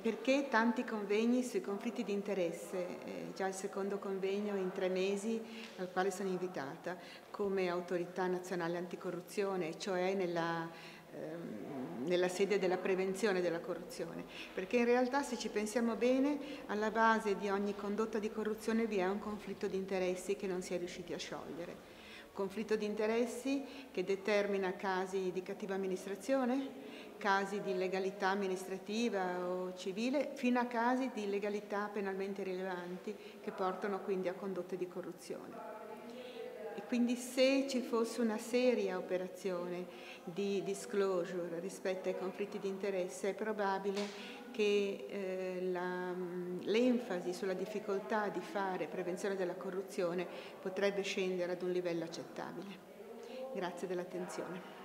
perché tanti convegni sui conflitti di interesse, eh, già il secondo convegno in tre mesi al quale sono invitata come autorità nazionale anticorruzione, cioè nella ehm, nella sede della prevenzione della corruzione, perché in realtà se ci pensiamo bene alla base di ogni condotta di corruzione vi è un conflitto di interessi che non si è riusciti a sciogliere. Conflitto di interessi che determina casi di cattiva amministrazione, casi di illegalità amministrativa o civile, fino a casi di illegalità penalmente rilevanti che portano quindi a condotte di corruzione. E quindi se ci fosse una seria operazione di disclosure rispetto ai conflitti di interesse è probabile che eh, l'enfasi sulla difficoltà di fare prevenzione della corruzione potrebbe scendere ad un livello accettabile. Grazie dell'attenzione.